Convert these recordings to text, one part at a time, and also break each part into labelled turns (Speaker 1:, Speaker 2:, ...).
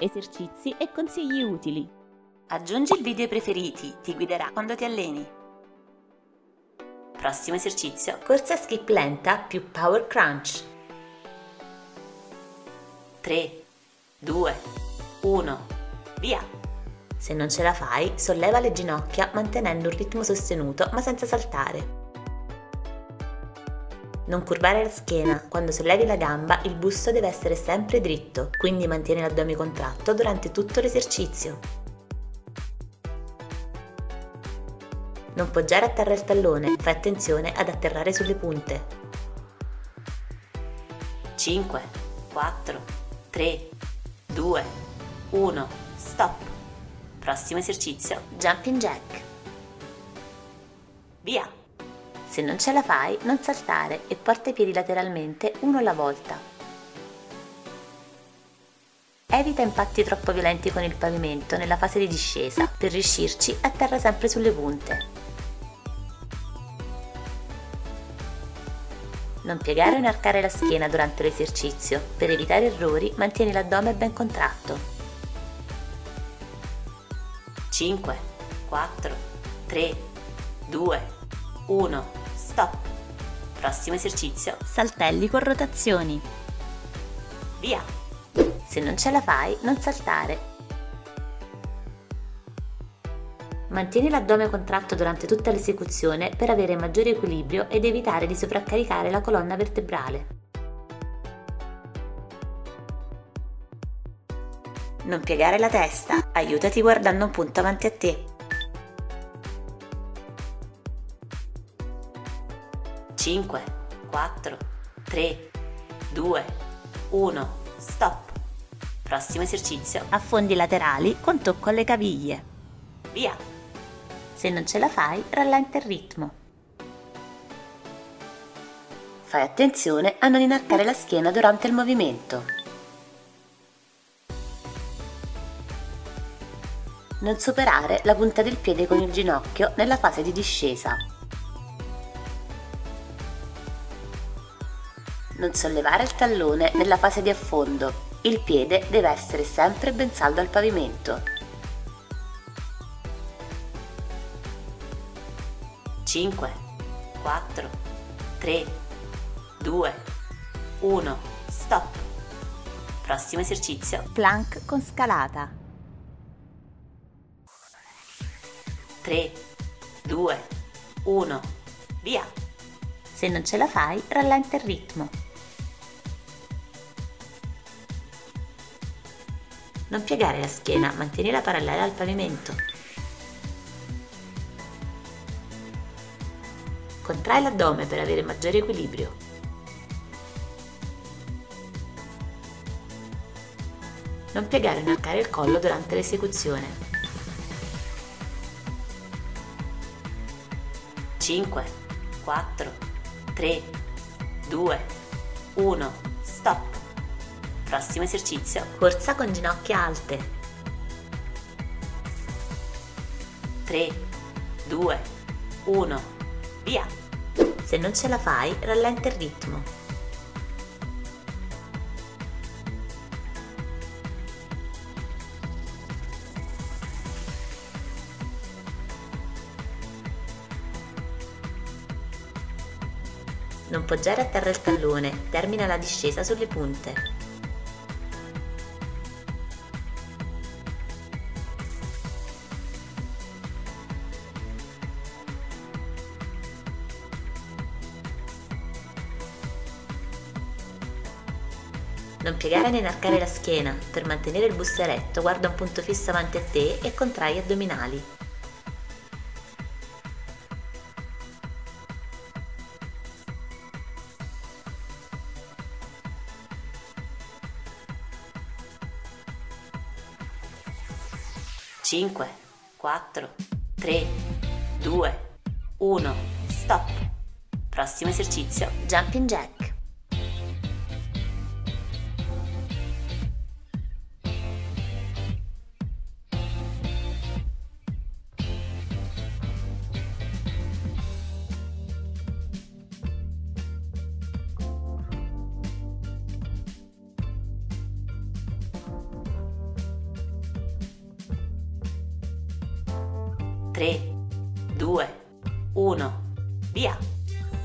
Speaker 1: esercizi e consigli utili.
Speaker 2: Aggiungi il video ai preferiti, ti guiderà quando ti alleni. Prossimo esercizio, corsa skip lenta più power crunch. 3, 2, 1, via! Se non ce la fai, solleva le ginocchia mantenendo un ritmo sostenuto ma senza saltare. Non curvare la schiena, quando sollevi la gamba il busto deve essere sempre dritto, quindi mantieni l'addome contratto durante tutto l'esercizio. Non poggiare a terra il tallone, fai attenzione ad atterrare sulle punte. 5, 4, 3, 2, 1, stop. Prossimo esercizio, jumping jack. Via! Se non ce la fai, non saltare e porta i piedi lateralmente uno alla volta. Evita impatti troppo violenti con il pavimento nella fase di discesa, per riuscirci atterra sempre sulle punte. Non piegare o inarcare la schiena durante l'esercizio, per evitare errori mantieni l'addome ben contratto. 5, 4, 3, 2, 1 Stop. Prossimo esercizio. Saltelli con rotazioni. Via. Se non ce la fai, non saltare. Mantieni l'addome contratto durante tutta l'esecuzione per avere maggiore equilibrio ed evitare di sovraccaricare la colonna vertebrale. Non piegare la testa, aiutati guardando un punto avanti a te. 5, 4, 3, 2, 1, stop. Prossimo esercizio. Affondi laterali con tocco alle caviglie. Via. Se non ce la fai, rallenta il ritmo. Fai attenzione a non inarcare la schiena durante il movimento. Non superare la punta del piede con il ginocchio nella fase di discesa. Non sollevare il tallone nella fase di affondo. Il piede deve essere sempre ben saldo al pavimento. 5, 4, 3, 2, 1, stop. Prossimo esercizio. Plank con scalata. 3, 2, 1, via. Se non ce la fai, rallenta il ritmo. Non piegare la schiena, mantienila parallela al pavimento. Contrai l'addome per avere maggiore equilibrio. Non piegare o inarcare il collo durante l'esecuzione. 5, 4, 3, 2, 1, stop! Prossimo esercizio, corsa con ginocchia alte. 3, 2, 1, via! Se non ce la fai, rallenta il ritmo. Non poggiare a terra il tallone, termina la discesa sulle punte. Non piegare né inarcare la schiena. Per mantenere il busto eretto, guarda un punto fisso avanti a te e contrai gli addominali. Cinque, quattro, tre, due, uno, stop. Prossimo esercizio, jumping jack. 3, 2, 1, via!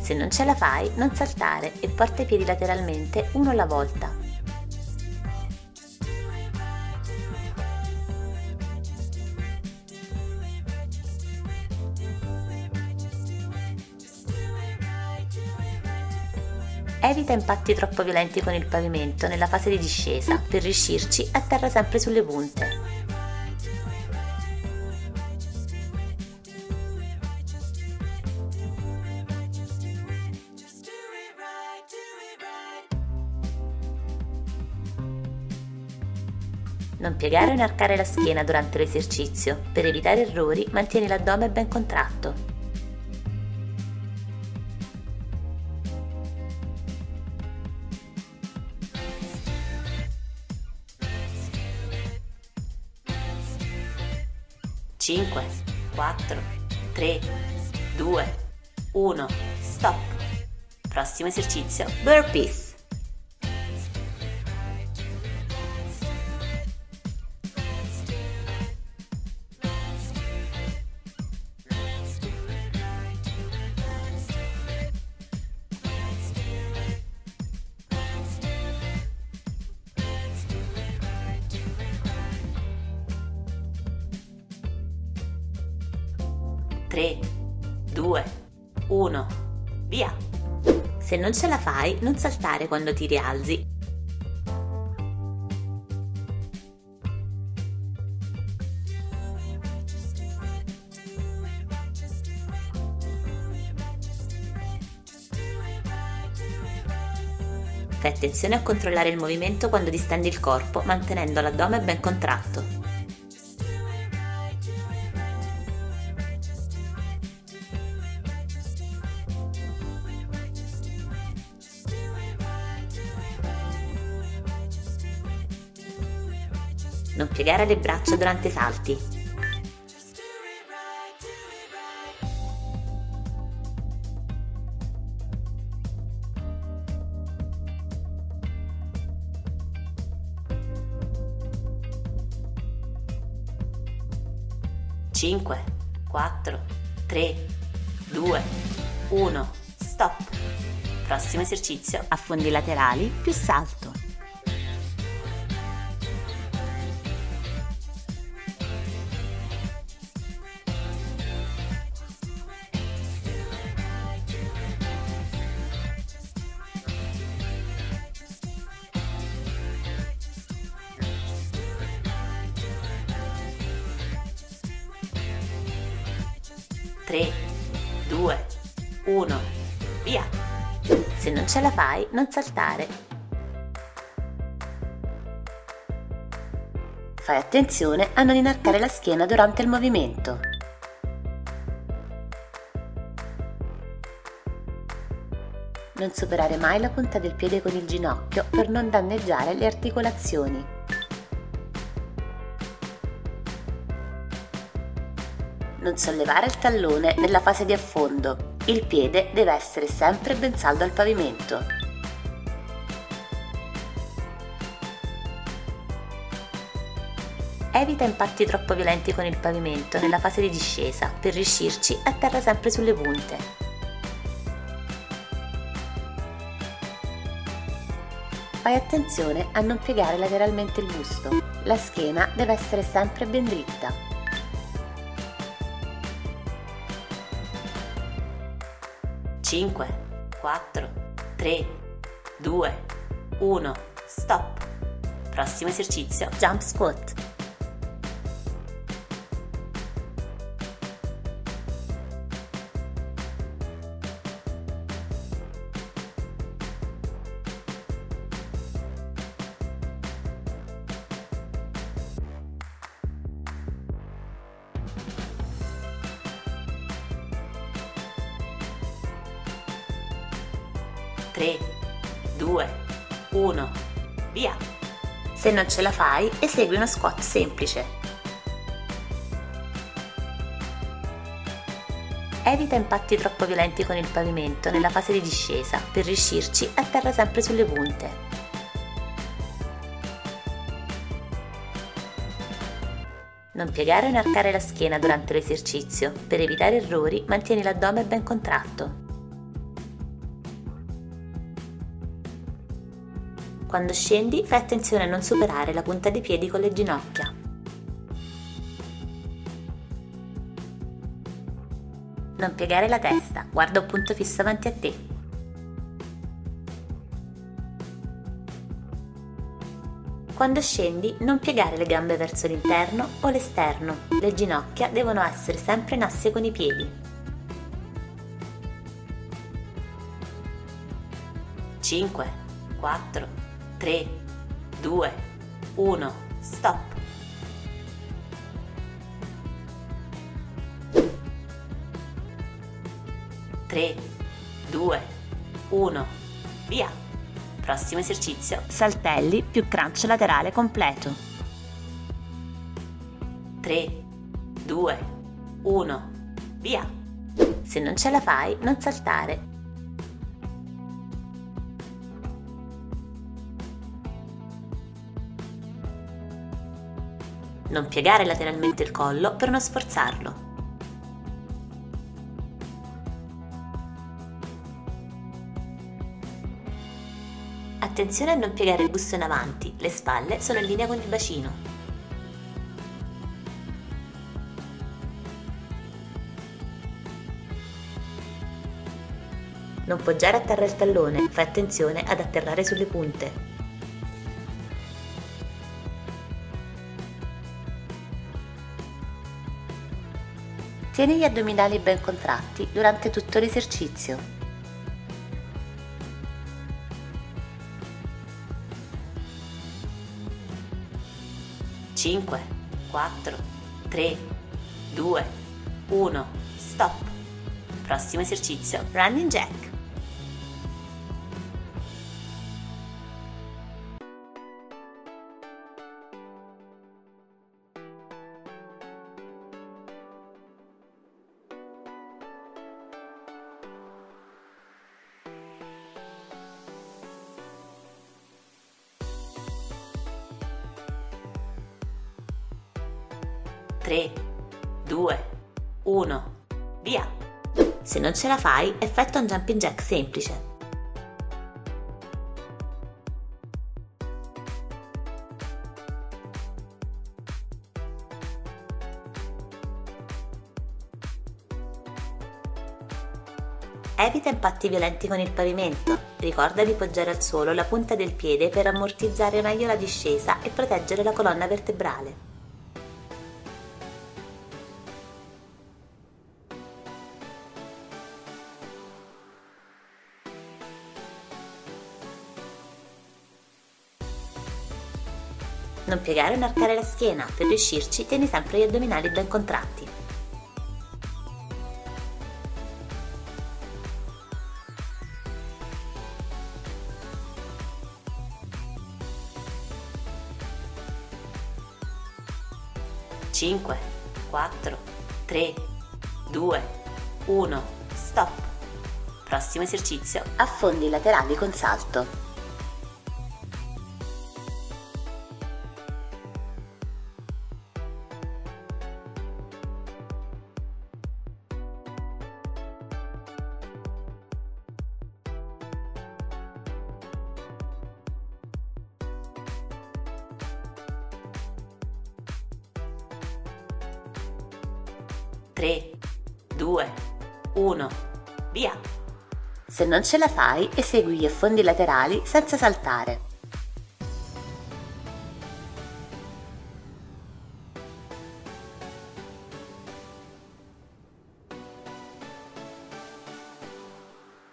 Speaker 2: Se non ce la fai, non saltare e porta i piedi lateralmente uno alla volta. Evita impatti troppo violenti con il pavimento nella fase di discesa per riuscirci a terra sempre sulle punte. Non piegare o inarcare la schiena durante l'esercizio. Per evitare errori, mantieni l'addome ben contratto. Cinque, quattro, tre, due, uno, stop. Prossimo esercizio, burpees. 3, 2, 1, via! Se non ce la fai, non saltare quando ti rialzi. Fai attenzione a controllare il movimento quando distendi il corpo, mantenendo l'addome ben contratto. Piegare le braccia durante i salti. Cinque, quattro, tre, due, uno, stop. Prossimo esercizio, affondi laterali più salto. Non saltare. Fai attenzione a non inarcare la schiena durante il movimento. Non superare mai la punta del piede con il ginocchio per non danneggiare le articolazioni. non sollevare il tallone nella fase di affondo. Il piede deve essere sempre ben saldo al pavimento. Evita impatti troppo violenti con il pavimento nella fase di discesa per riuscirci a terra sempre sulle punte. Fai attenzione a non piegare lateralmente il busto. La schiena deve essere sempre ben dritta. 5, 4, 3, 2, 1, stop. Prossimo esercizio, jump squat. 3, 2, 1, via! Se non ce la fai, esegui uno squat semplice. Evita impatti troppo violenti con il pavimento nella fase di discesa per riuscirci a terra sempre sulle punte. Non piegare o inarcare la schiena durante l'esercizio. Per evitare errori, mantieni l'addome ben contratto. Quando scendi, fai attenzione a non superare la punta dei piedi con le ginocchia. Non piegare la testa, guarda un punto fisso avanti a te. Quando scendi, non piegare le gambe verso l'interno o l'esterno. Le ginocchia devono essere sempre in asse con i piedi. 5, 4, 3, 2, 1, stop. Tre, due, uno, via! Prossimo esercizio. Saltelli più crunch laterale completo. 3, 2, 1, via. Se non ce la fai, non saltare. Non piegare lateralmente il collo per non sforzarlo. Attenzione a non piegare il busto in avanti, le spalle sono in linea con il bacino. Non poggiare a terra il tallone, fai attenzione ad atterrare sulle punte. Tieni gli addominali ben contratti durante tutto l'esercizio. 5, 4, 3, 2, 1, stop. Prossimo esercizio, running jack. Tre, due, uno, via! Se non ce la fai, effettua un jumping jack semplice. Evita impatti violenti con il pavimento. Ricorda di poggiare al suolo la punta del piede per ammortizzare meglio la discesa e proteggere la colonna vertebrale. Non piegare o inarcare la schiena, per riuscirci tieni sempre gli addominali ben contratti. Cinque, quattro, tre, due, uno, stop. Prossimo esercizio, affondi i laterali con salto. 3, 2, 1, via! Se non ce la fai, esegui gli affondi laterali senza saltare.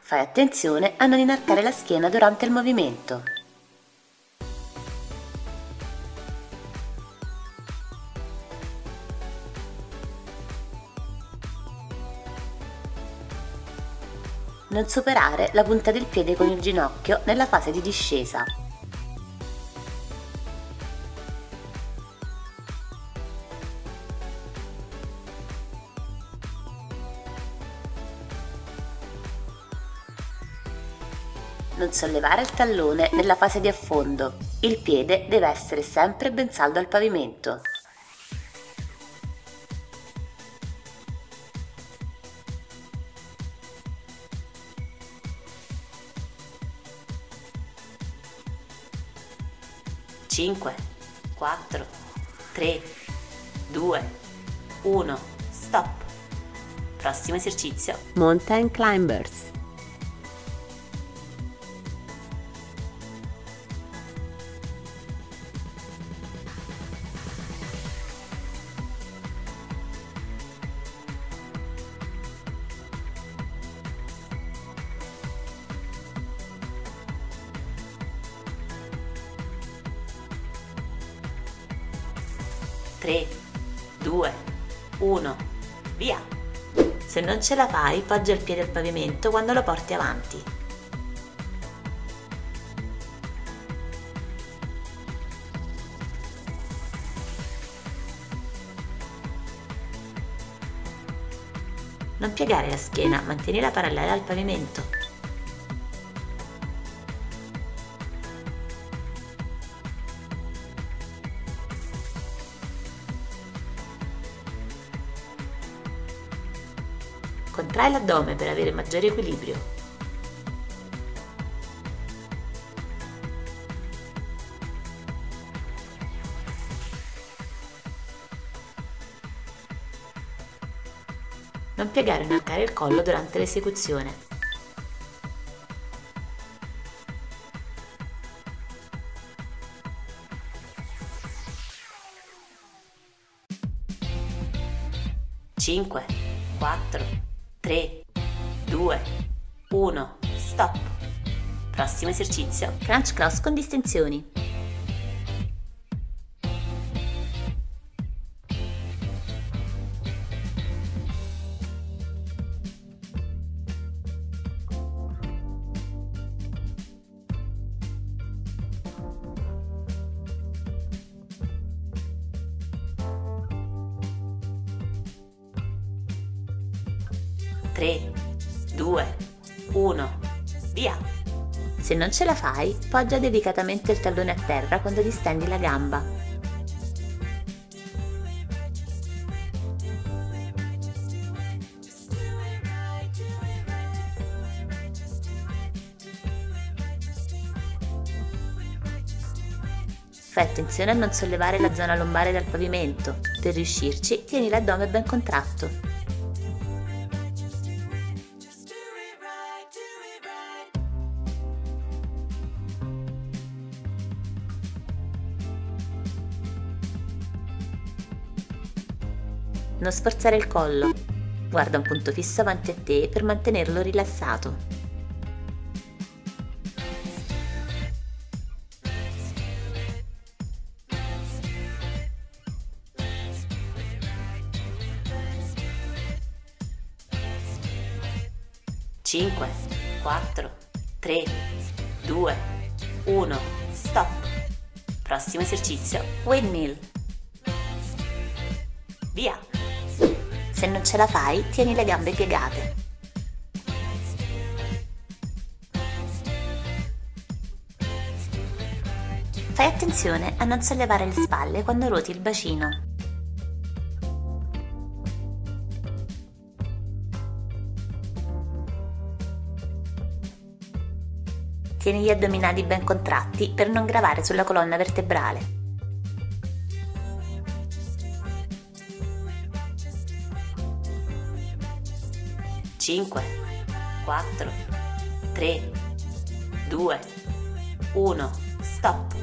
Speaker 2: Fai attenzione a non inarcare la schiena durante il movimento. Non superare la punta del piede con il ginocchio nella fase di discesa. Non sollevare il tallone nella fase di affondo. Il piede deve essere sempre ben saldo al pavimento. 5, 4, 3, 2, 1, stop. Prossimo esercizio.
Speaker 1: Mountain Climbers.
Speaker 2: Ce la fai, poggia il piede al pavimento quando lo porti avanti. Non piegare la schiena, mantienila parallela al pavimento. Contrai l'addome per avere maggiore equilibrio. Non piegare o inarcare il collo durante l'esecuzione. Cinque, quattro, 3, 2, 1, stop. Prossimo esercizio. Crunch cross con distensioni. Tre, due, uno, via! Se non ce la fai, poggia delicatamente il tallone a terra quando distendi la gamba. Fai attenzione a non sollevare la zona lombare dal pavimento. Per riuscirci, tieni l'addome ben contratto. Non sforzare il collo. Guarda un punto fisso avanti a te per mantenerlo rilassato. Cinque, quattro, tre, due, uno, stop. Prossimo esercizio, windmill. Ce la fai, tieni le gambe piegate. Fai attenzione a non sollevare le spalle quando ruoti il bacino. Tieni gli addominali ben contratti per non gravare sulla colonna vertebrale. 5, 4, 3, 2, 1, stop.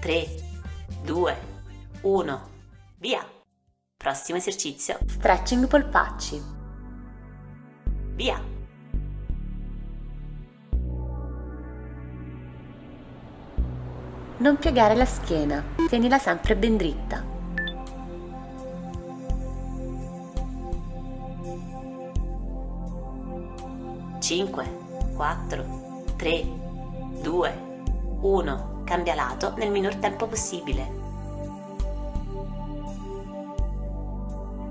Speaker 2: Tre, due, uno, via! Prossimo esercizio. Stretching polpacci. Via! Non piegare la schiena, tienila sempre ben dritta. Cinque, quattro, tre, due, uno. Cambia lato nel minor tempo possibile.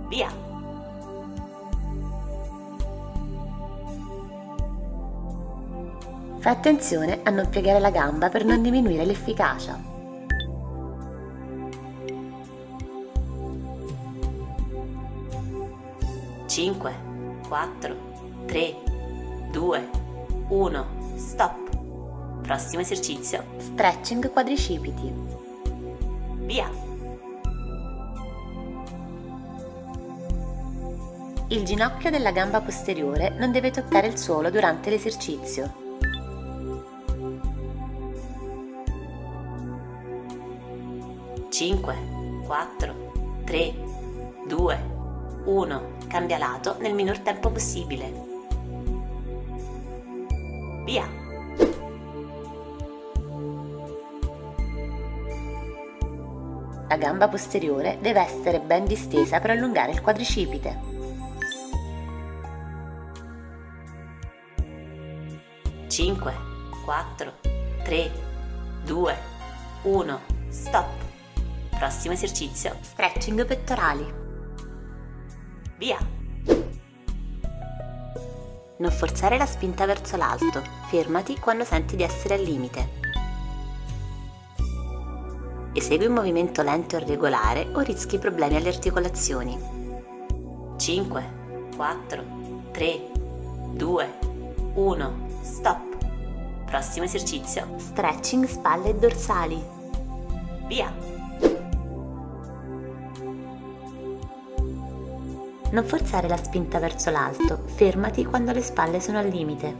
Speaker 2: Via! Fai attenzione a non piegare la gamba per non diminuire l'efficacia. Cinque, quattro, tre,
Speaker 1: 2, 1, stop. Prossimo esercizio.
Speaker 2: Stretching quadricipiti.
Speaker 1: Via.
Speaker 2: Il ginocchio della gamba posteriore non deve toccare il suolo durante l'esercizio.
Speaker 1: Cinque, quattro, tre, due, uno. Cambia lato nel minor tempo possibile. Via.
Speaker 2: La gamba posteriore deve essere ben distesa per allungare il quadricipite.
Speaker 1: Cinque, quattro, tre, due, uno. Stop. Prossimo esercizio.
Speaker 2: Stretching pettorali.
Speaker 1: Via.
Speaker 2: Non forzare la spinta verso l'alto. Fermati quando senti di essere al limite. Esegui un movimento lento e regolare o rischi problemi alle articolazioni.
Speaker 1: 5, 4, 3, 2, 1, stop. Prossimo esercizio.
Speaker 2: Stretching spalle e dorsali.
Speaker 1: Via.
Speaker 2: Non forzare la spinta verso l'alto, fermati quando le spalle sono al limite.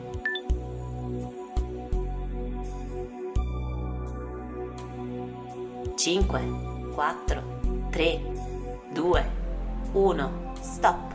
Speaker 1: 5, 4, 3, 2, 1, stop.